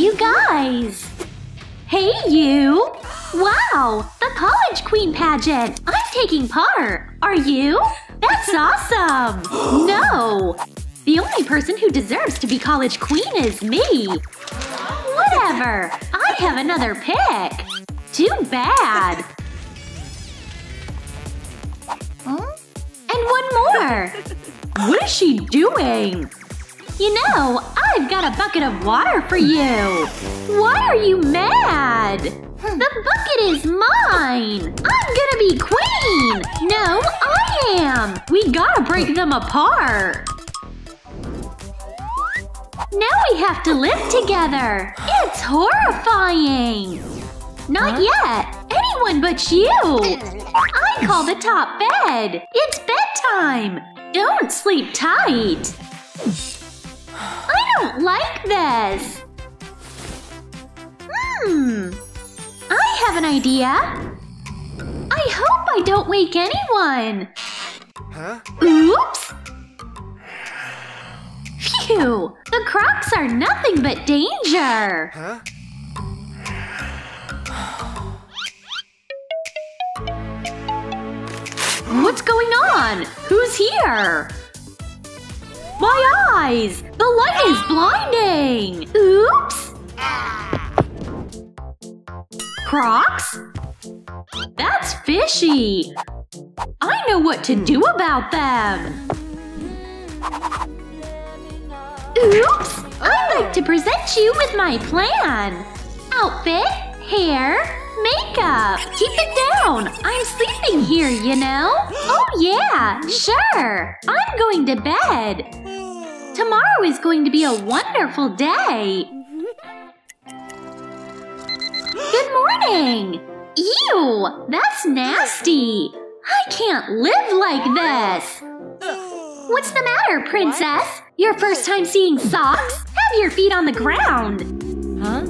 you guys! Hey, you! Wow, the College Queen pageant! I'm taking part! Are you? That's awesome! No! The only person who deserves to be College Queen is me! Whatever! I have another pick! Too bad! And one more! What is she doing? You know, I've got a bucket of water for you! Why are you mad? The bucket is mine! I'm gonna be queen! No, I am! We gotta break them apart! Now we have to live together! It's horrifying! Not yet! Anyone but you! I call the top bed! It's bedtime! Don't sleep tight! I don't like this! Hmm… I have an idea! I hope I don't wake anyone! Huh? Oops! Phew! The crocs are nothing but danger! Huh? What's going on? Who's here? My eyes! The light is blinding! Oops! Crocs? That's fishy! I know what to do about them! Oops! I'd like to present you with my plan! Outfit, hair, makeup! Keep it down! I'm sleeping here, you know? Oh yeah, sure! I'm going to bed! Tomorrow is going to be a wonderful day! Good morning! Ew! That's nasty! I can't live like this! What's the matter, princess? Your first time seeing socks? Have your feet on the ground! Huh?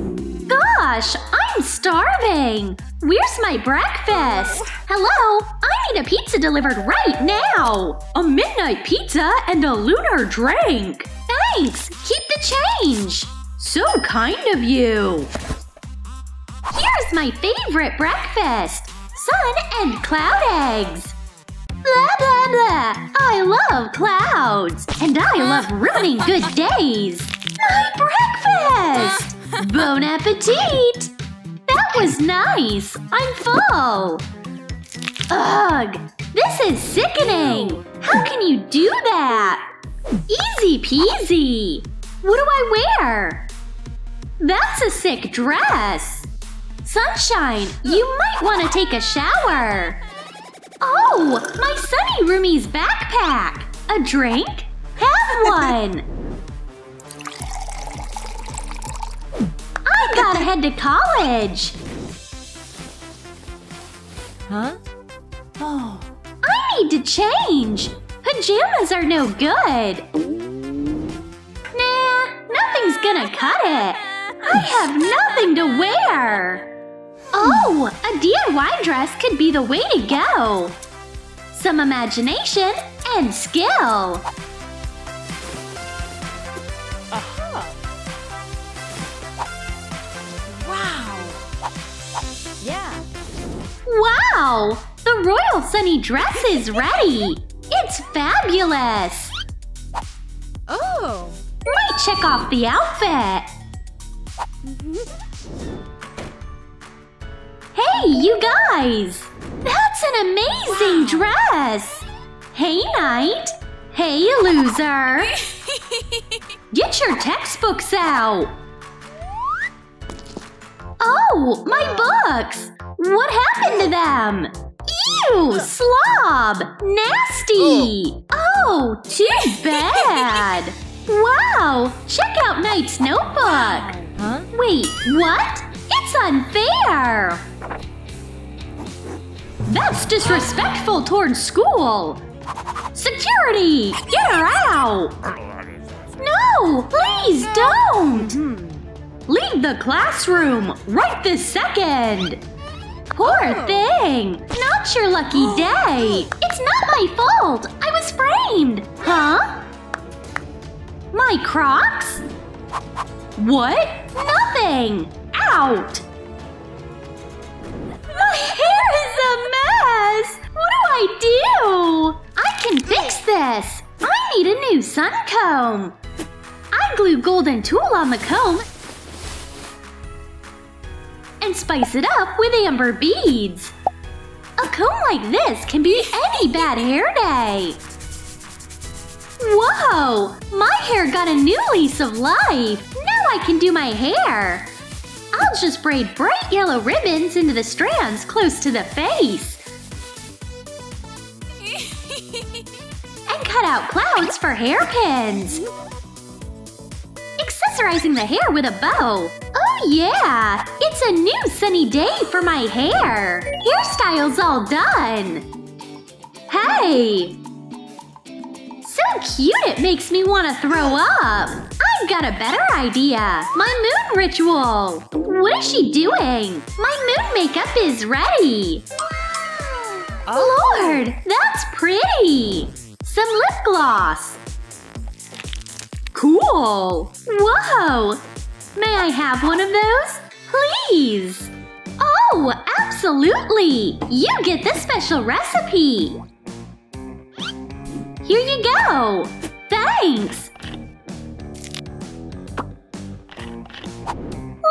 Gosh, I'm starving! Where's my breakfast? Hello? I need a pizza delivered right now! A midnight pizza and a lunar drink! Thanks! Keep the change! So kind of you! Here's my favorite breakfast! Sun and cloud eggs! Blah blah blah! I love clouds! And I love ruining good days! My breakfast! Bon appetit! That was nice! I'm full! Ugh! This is sickening! How can you do that? Easy peasy! What do I wear? That's a sick dress! Sunshine, you might want to take a shower! Oh! My Sunny Roomie's backpack! A drink? Have one! I gotta head to college! Huh? Oh. I need to change! Pajamas are no good! Nah, nothing's gonna cut it! I have nothing to wear! Oh, a DIY dress could be the way to go! Some imagination and skill! Wow! The Royal Sunny dress is ready! It's fabulous! Oh! Might check off the outfit! Hey, you guys! That's an amazing dress! Hey, Night! Hey, loser! Get your textbooks out! Oh, my books! What happened to them? Ew, slob! Nasty! Oh, too bad! Wow, check out Night's notebook! Huh? Wait, what? It's unfair! That's disrespectful towards school! Security! Get her out! No! Please don't! Leave the classroom! Right this second! Poor oh. thing! Not your lucky day! It's not my fault! I was framed! Huh? My crocs? What? Nothing! Out! My hair is a mess! What do I do? I can fix this! I need a new sun comb! I glue golden tulle on the comb and spice it up with amber beads. A comb like this can be any bad hair day. Whoa! My hair got a new lease of life! Now I can do my hair! I'll just braid bright yellow ribbons into the strands close to the face. and cut out clouds for hairpins. Accessorizing the hair with a bow. Oh yeah! It's a new sunny day for my hair! Hairstyle's all done! Hey! So cute it makes me want to throw up! I've got a better idea! My moon ritual! What is she doing? My moon makeup is ready! Oh. Lord, that's pretty! Some lip gloss! Cool! Whoa! May I have one of those? Please! Oh, absolutely! You get the special recipe! Here you go! Thanks!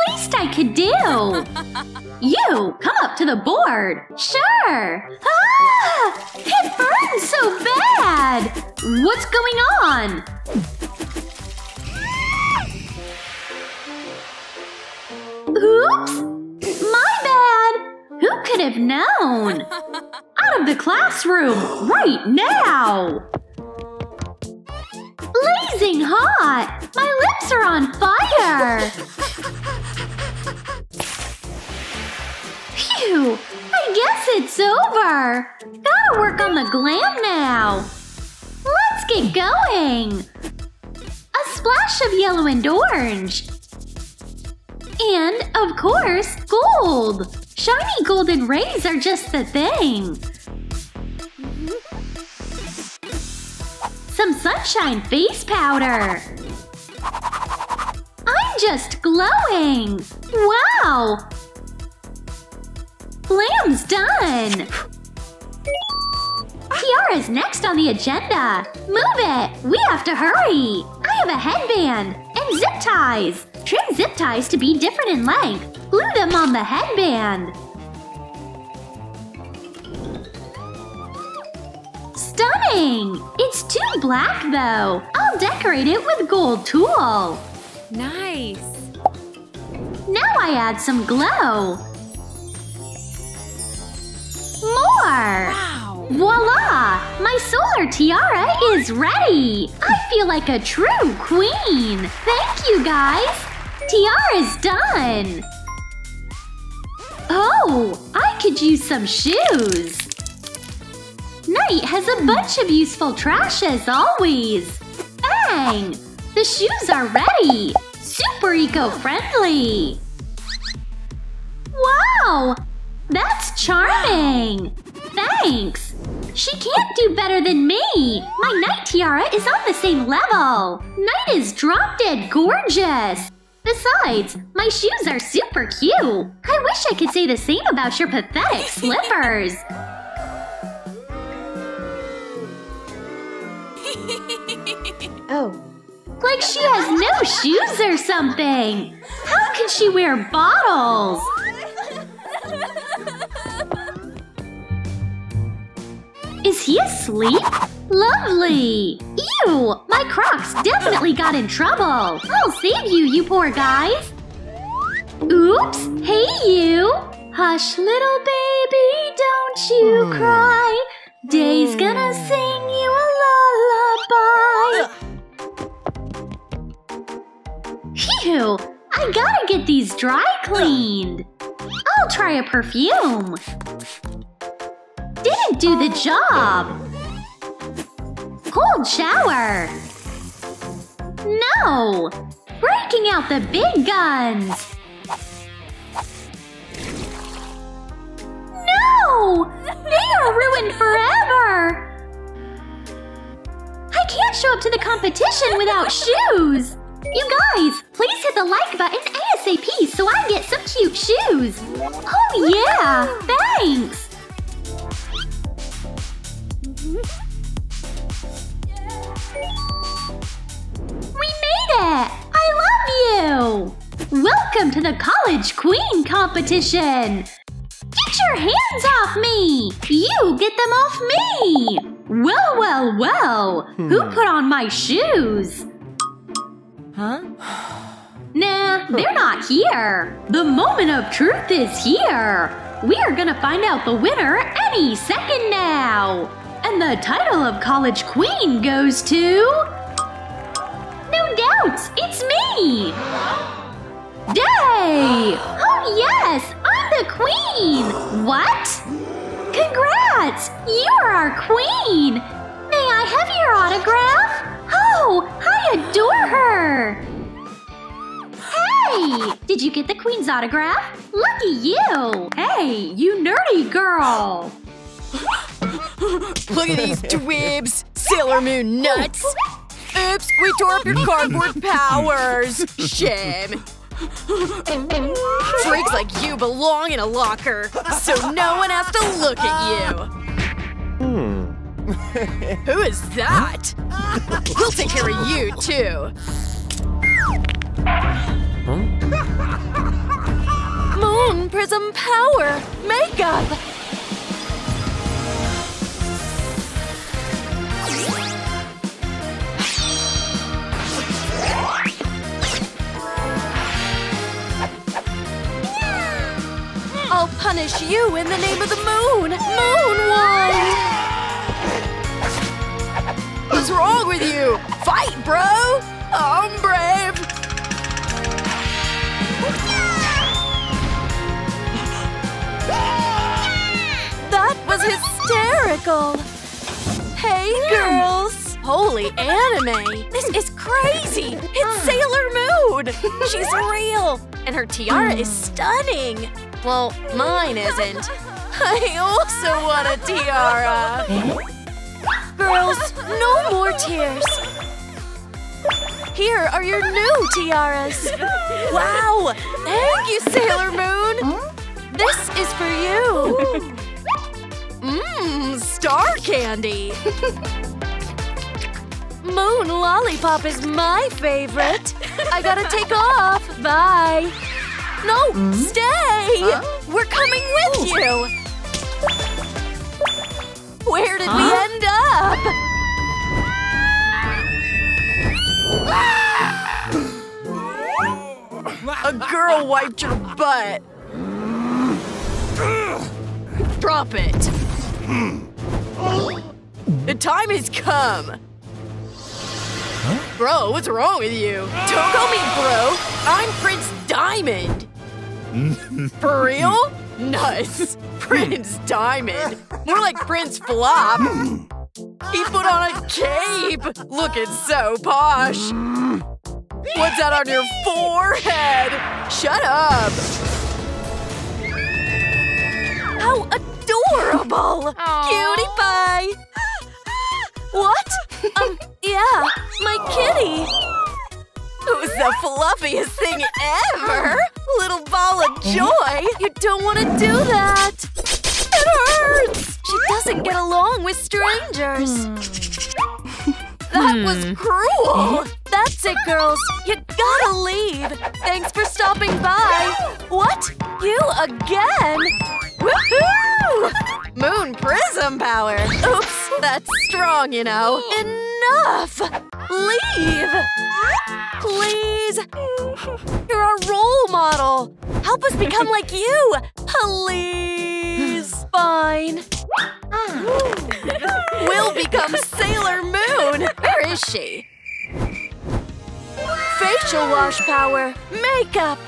Least I could do! You, come up to the board! Sure! Ah! It burns so bad! What's going on? Oops! My bad! Who could have known? Out of the classroom, right now! Blazing hot! My lips are on fire! Phew! I guess it's over! Gotta work on the glam now! Let's get going! A splash of yellow and orange. And, of course, gold! Shiny golden rays are just the thing! Some sunshine face powder! I'm just glowing! Wow! Glam's done! Tiara's next on the agenda! Move it! We have to hurry! I have a headband! And zip ties! Trim zip ties to be different in length. Glue them on the headband. Stunning! It's too black though. I'll decorate it with gold tulle. Nice. Now I add some glow. More! Wow. Voila! My solar tiara is ready! I feel like a true queen! Thank you, guys! Tiara's done! Oh, I could use some shoes! Night has a bunch of useful trash as always! Bang! The shoes are ready! Super eco-friendly! Wow! That's charming! Thanks! She can't do better than me! My night tiara is on the same level! Night is drop dead gorgeous! Besides, my shoes are super cute! I wish I could say the same about your pathetic slippers! Oh. Like she has no shoes or something! How can she wear bottles? Is he asleep? Lovely! Ew! My Crocs definitely got in trouble! I'll save you, you poor guys! Oops! Hey, you! Hush, little baby, don't you hmm. cry. Day's hmm. gonna sing you a lullaby. Phew! I gotta get these dry cleaned. I'll try a perfume. Didn't do the job. Cold shower. No! Breaking out the big guns. No! They are ruined forever! I can't show up to the competition without shoes! You guys, please hit the like button ASAP so I get some cute shoes. Oh yeah, thanks. Made it! I love you! Welcome to the College Queen competition! Get your hands off me! You get them off me! Well, well, well! Who hmm. put on my shoes? Huh? Nah, they're not here. The moment of truth is here. We are gonna find out the winner any second now. And the title of College Queen goes to. It's me! Day! Oh, yes, I'm the queen! What? Congrats! You're our queen! May I have your autograph? Oh, I adore her! Hey! Did you get the queen's autograph? Lucky you! Hey, you nerdy girl! Look at these dweebs! Sailor Moon nuts! Oops, we tore up your cardboard powers! Shame! Freaks like you belong in a locker, so no one has to look at you! Hmm. Who is that? We'll take care of you, too! Moon Prism Power! Makeup! Punish you in the name of the moon! Moon Wand! What's wrong with you? Fight, bro! I'm brave! That was hysterical! Hey, girls! Holy anime! This is crazy! It's Sailor Moon! She's real! And her tiara is stunning! Well, mine isn't. I also want a tiara! Girls, no more tears! Here are your new tiaras! Wow! Thank you, Sailor Moon! This is for you! Mmm, star candy! Moon Lollipop is my favorite! I gotta take off! Bye! No! Stay! We're coming with oh. you! Where did we end up? A girl wiped your butt! Drop it! The time has come! Bro, what's wrong with you? Don't call me bro! I'm Prince Diamond! For real? Nuts! Prince Diamond! More like Prince Flop! He put on a cape! Looking so posh! What's that on your forehead? Shut up! How adorable! Cutie pie! What? Um, yeah, my kitty! Who's the fluffiest thing ever? Little ball of joy! You don't want to do that! It hurts! She doesn't get along with strangers. Hmm. That hmm. was cruel! That's it, girls. You gotta leave. Thanks for stopping by. What? You again? Woohoo! Moon Prism Power. Oops, that's strong, you know. Enough! Leave! Please! You're our role model! Help us become like you! Please! Fine. we'll become Sailor Moon! Where is she? Facial wash power! Makeup!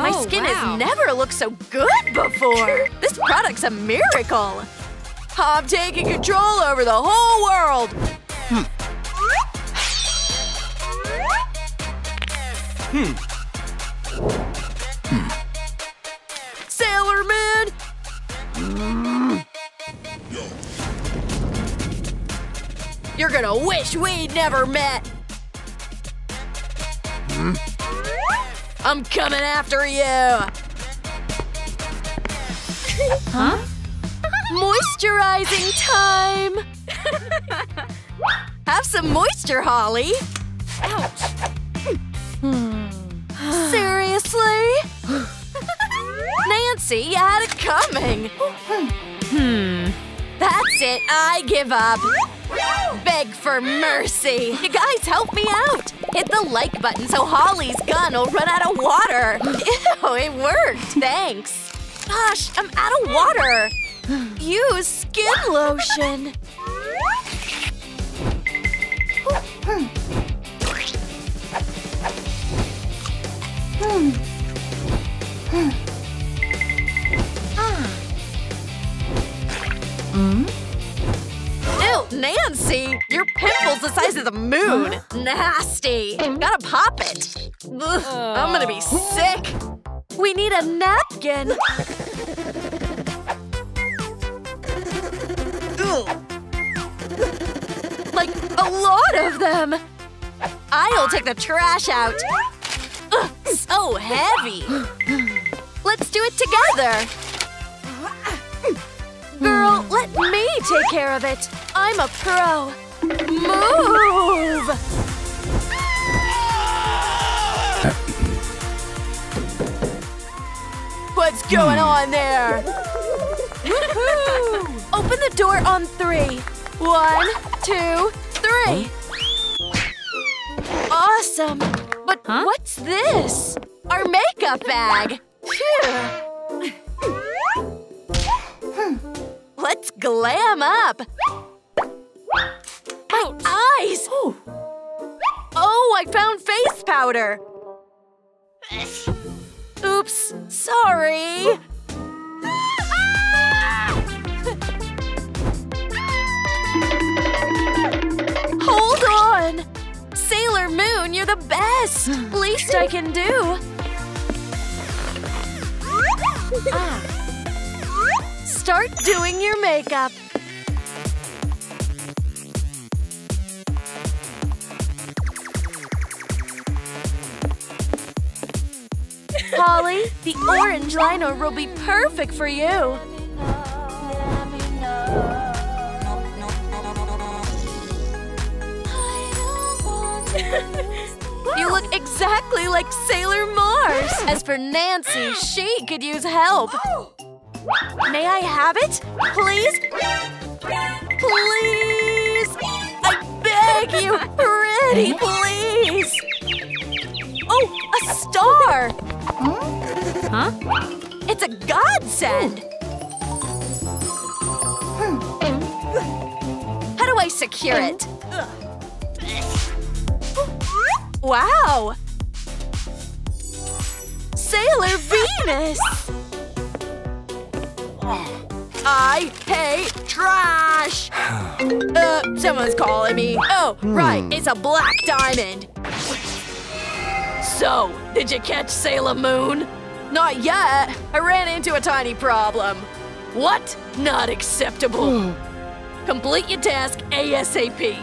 My Oh, skin wow. has never looked so good before! This product's a miracle! I'm taking control over the whole world! Hmm. Hmm. Sailor Moon! You're gonna wish we never met! I'm coming after you! Huh? Moisturizing time! Have some moisture, Holly! Ouch. Seriously? Nancy, you had it coming! Hmm. That's it, I give up! Beg for mercy! You guys help me out! Hit the like button so Holly's gun will run out of water! Ew, it worked! Thanks! Gosh, I'm out of water! Use skin lotion! Ew, Nancy! Your pimple's the size of the moon! Nasty! Gotta pop it! Ugh, I'm gonna be oh. sick! We need a napkin! Like, a lot of them! I'll take the trash out! Ugh, so heavy! Let's do it together! Take care of it! I'm a pro! Move! What's going on there? Woohoo! Open the door on three. One, two, three. Awesome! But Huh? what's this? Our makeup bag! Phew. Glam up! My eyes! Oh. oh, I found face powder! Oops, sorry! Hold on! Sailor Moon, you're the best! Least I can do. Ah. Start doing your makeup. Holly, the orange liner will be perfect for you. You look exactly like Sailor Mars! As for Nancy, she could use help. May I have it? Please? Please! I beg you! Pretty, hmm? please! Oh, a star! Huh? It's a godsend! How do I secure it? Wow! Sailor Venus! I hate trash! uh, someone's calling me. Oh, right, it's a black diamond. So, did you catch Sailor Moon? Not yet. I ran into a tiny problem. What? Not acceptable. Complete your task ASAP.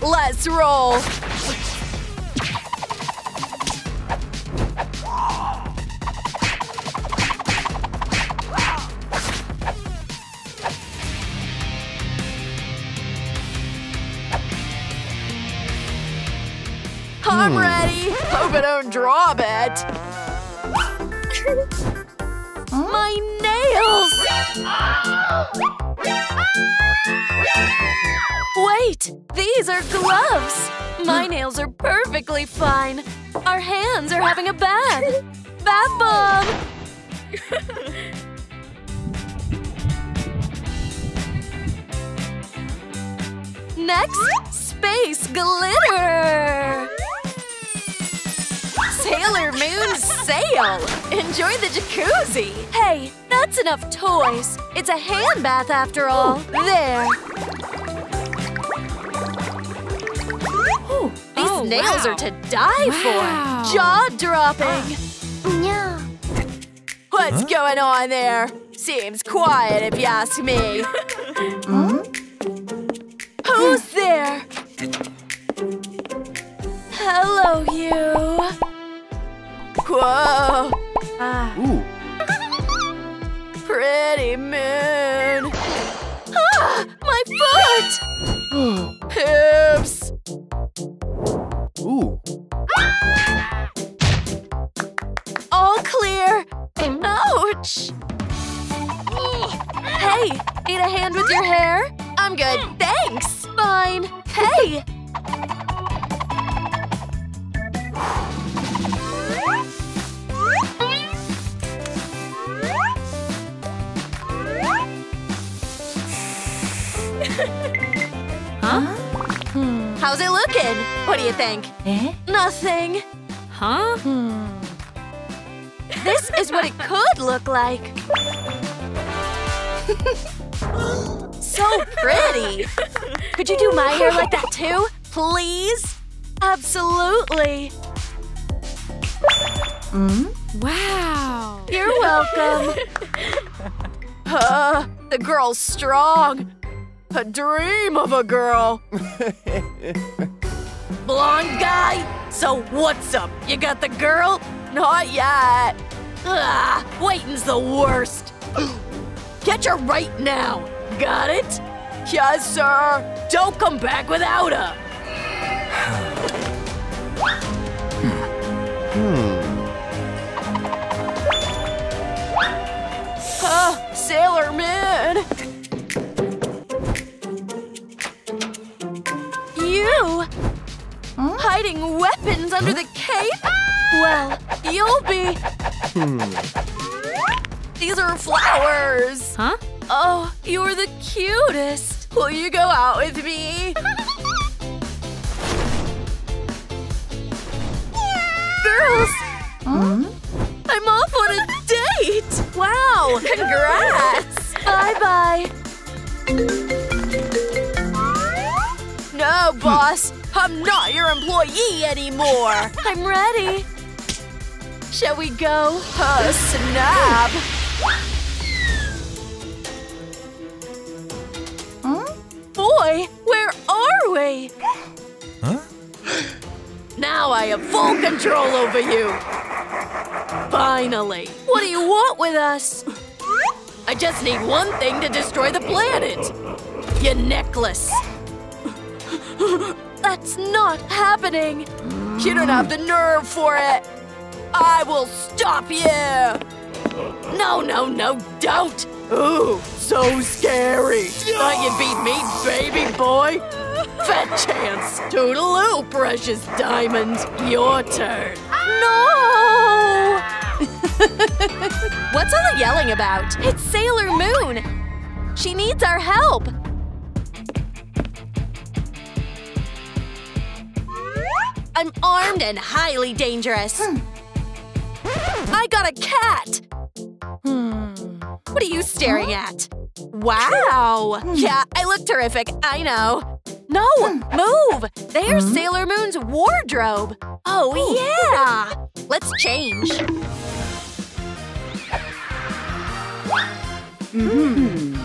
Let's roll. I'm ready. Hope I don't drop it. My nails! Wait, these are gloves. My nails are perfectly fine. Our hands are having a bath. Bath bomb! Next, space glitter! Sailor Moon sail! Enjoy the jacuzzi! Hey, that's enough toys. It's a hand bath after all. There. Oh, nails wow. are to die Wow. for. Jaw dropping. What's going on there? Seems quiet if you ask me. Who's there? Hello, you. Whoa. Ah. Ooh. Pretty moon. Ah, my foot! Oops. Need a hand with your hair? I'm good, thanks. Fine. Hey. Huh? Hmm. How's it looking? What do you think? Eh? Nothing. Huh? Hmm. This is what it could look like. so pretty. Could you do my hair like that too? Please? Absolutely. Wow. You're welcome. Uh, the girl's strong. A dream of a girl. Blonde guy? So what's up? You got the girl? Not yet. Ah, waiting's the worst. Get her right now. Got it? Yes, sir. Don't come back without her. hmm. Ah, Sailor Moon! You? Hiding weapons under the cape? Well, you'll be. These are flowers! Huh? Oh, you're the cutest! Will you go out with me? Girls! I'm off on a date! Wow! Congrats! Bye-bye! No, boss! I'm not your employee anymore! I'm ready! Shall we go? Uh, snap! Boy, where are we? Huh? Now I have full control over you! Finally! What do you want with us? I just need one thing to destroy the planet! Your necklace! That's not happening! You don't have the nerve for it! I will stop you! No, no, no, don't! Ooh, so scary! Thought you'd beat me, baby boy? Fat chance! Toodaloo, precious diamond! Your turn! No! What's all the yelling about? It's Sailor Moon! She needs our help! I'm armed and highly dangerous. Hmm. I got a cat! Hmm. What are you staring at? Wow! Yeah, I look terrific, I know. No! Move! There's hmm? Sailor Moon's wardrobe! Oh, oh. yeah! Let's change. Mm-hmm.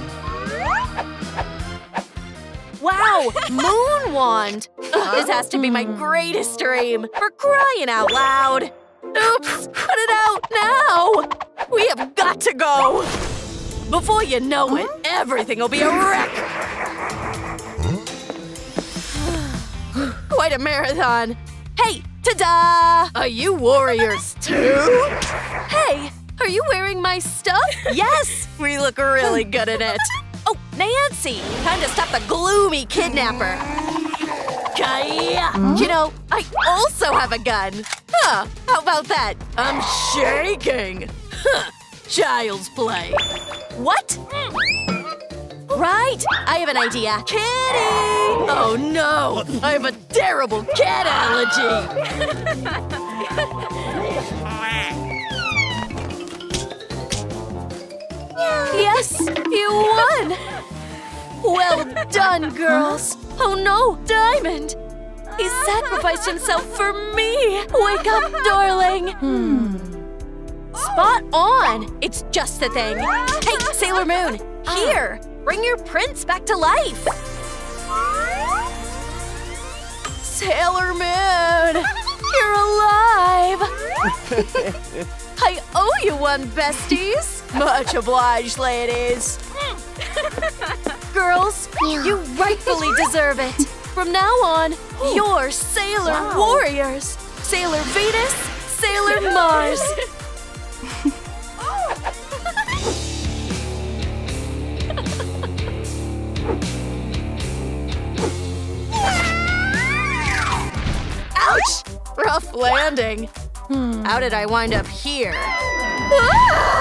Wow! Moon wand! This has to be my hmm. greatest dream! For crying out loud! Oops! Put it out now! We have got to go! Before you know it, everything will be a wreck! Quite a marathon! Hey! Ta-da! Are you warriors too? Hey! Are you wearing my stuff? yes! We look really good in it! Oh, Nancy! Time to stop the gloomy kidnapper! Kaya! Hmm? You know, I also have a gun! Huh, how about that? I'm shaking! Huh, child's play. What? Right! I have an idea. Kitty! Oh no! I have a terrible cat allergy! Yes! You won! Well done, girls! Oh no, Diamond! He sacrificed himself for me! Wake up, darling! Hmm. Spot on! It's just the thing. Hey, Sailor Moon, here! Bring your prince back to life! Sailor Moon! You're alive! I owe you one, besties! Much obliged, ladies! Girls, you rightfully deserve it! From now on, you're Sailor Warriors! Sailor Venus, Sailor Mars! Ouch! Rough landing. How did I wind up here? Ah!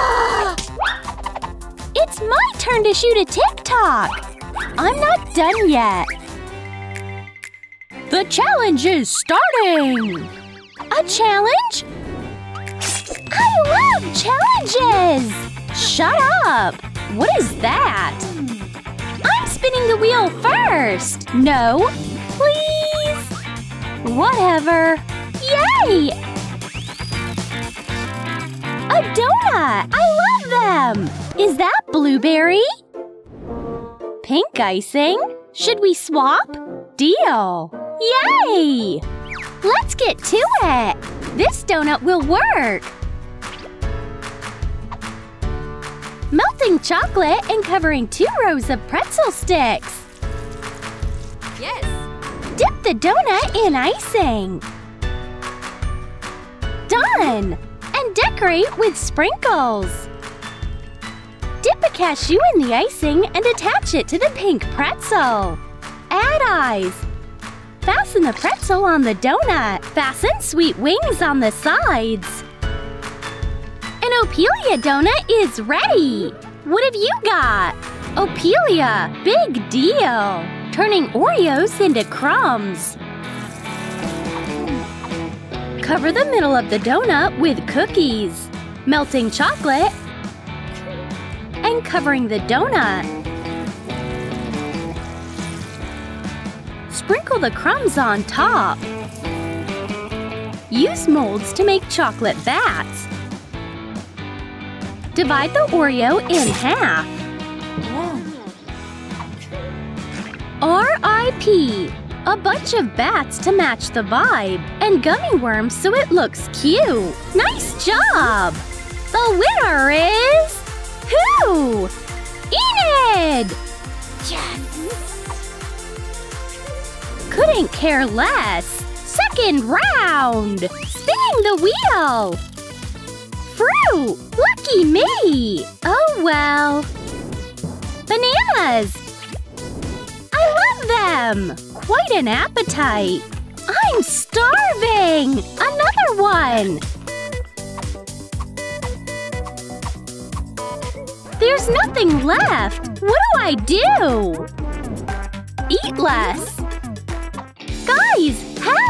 It's my turn to shoot a TikTok! I'm not done yet. The challenge is starting! A challenge? I love challenges! Shut up! What is that? I'm spinning the wheel first! No, please! Whatever. Yay! A donut! I love them! Is that blueberry? Pink icing? Should we swap? Deal! Yay! Let's get to it! This donut will work! Melting chocolate and covering two rows of pretzel sticks. Yes. Dip the donut in icing. Done! And decorate with sprinkles. Dip a cashew in the icing and attach it to the pink pretzel. Add eyes. Fasten the pretzel on the donut. Fasten sweet wings on the sides. An Opelia donut is ready! What have you got? Opelia, big deal! Turning Oreos into crumbs. Cover the middle of the donut with cookies, melting chocolate, covering the donut. Sprinkle the crumbs on top. Use molds to make chocolate bats. Divide the Oreo in half. R.I.P. A bunch of bats to match the vibe, and gummy worms so it looks cute. Nice job! The winner is. Couldn't care less. Second round! Spinning the wheel! Fruit! Lucky me! Oh well. Bananas! I love them! Quite an appetite. I'm starving! Another one! There's nothing left! What do I do? Eat less!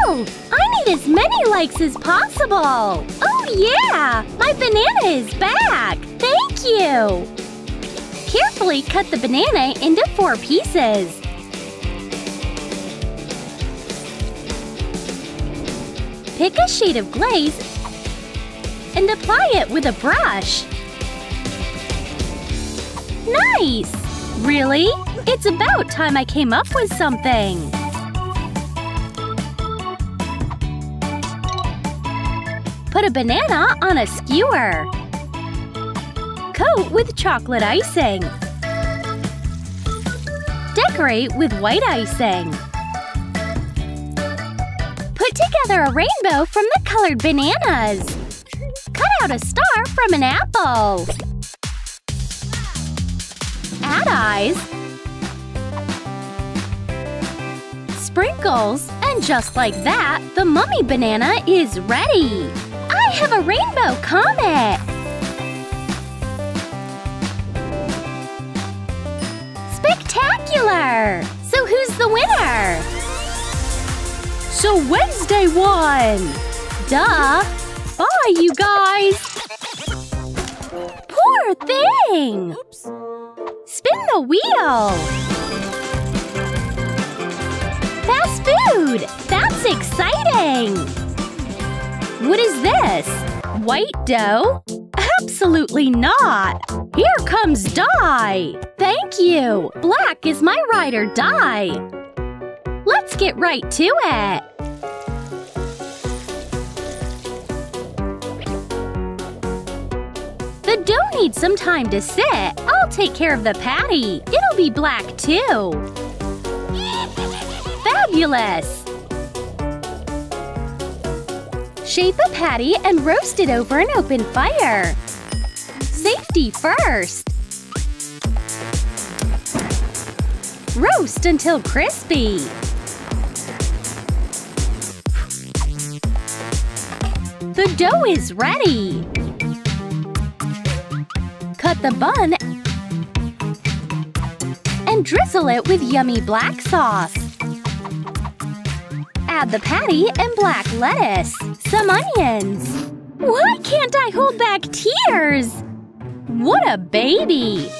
Guys! I need as many likes as possible! Oh yeah! My banana is back! Thank you! Carefully cut the banana into four pieces. Pick a shade of glaze and apply it with a brush. Nice! Really? It's about time I came up with something. Put a banana on a skewer. Coat with chocolate icing. Decorate with white icing. Put together a rainbow from the colored bananas. Cut out a star from an apple. Add eyes. Sprinkles. And just like that, the mummy banana is ready. Have a rainbow comet. Spectacular! So who's the winner? So Wednesday won! Duh! Bye, you guys! Poor thing! Oops. Spin the wheel! Fast food! That's exciting! What is this? White dough? Absolutely not! Here comes dye! Thank you! Black is my ride or die! Let's get right to it! The dough needs some time to sit. I'll take care of the patty. It'll be black too. Fabulous! Shape a patty and roast it over an open fire. Safety first. Roast until crispy. The dough is ready. Cut the bun and drizzle it with yummy black sauce. Add the patty and black lettuce, some onions. Why can't I hold back tears? What a baby!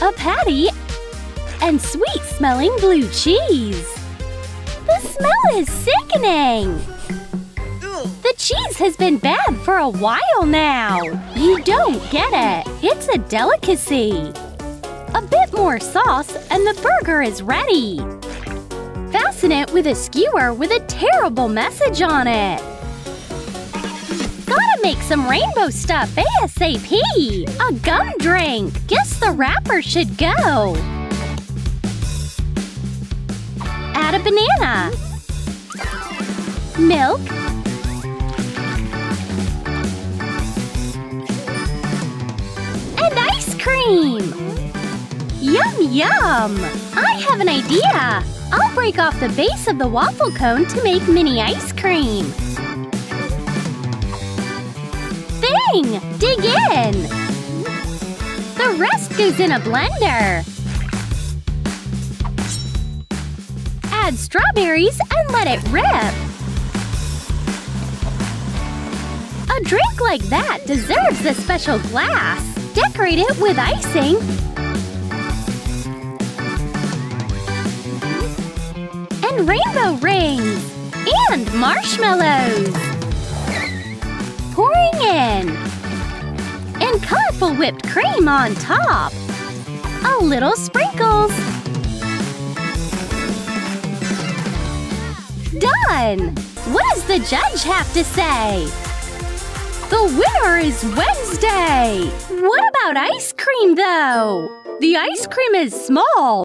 A patty and sweet-smelling blue cheese. The smell is sickening! The cheese has been bad for a while now. You don't get it. It's a delicacy. A bit more sauce and the burger is ready. Fasten it with a skewer with a terrible message on it. Gotta make some rainbow stuff ASAP. A gum drink. Guess the wrapper should go. Add a banana. Milk. And ice cream. Yum, yum! I have an idea! I'll break off the base of the waffle cone to make mini ice cream. Thing! Dig in! The rest goes in a blender. Add strawberries and let it rip. A drink like that deserves a special glass. Decorate it with icing and rainbow rings and marshmallows. Pouring in and colorful whipped cream on top. A little sprinkles. Done! What does the judge have to say? The winner is Wednesday! What about ice cream, though? The ice cream is small,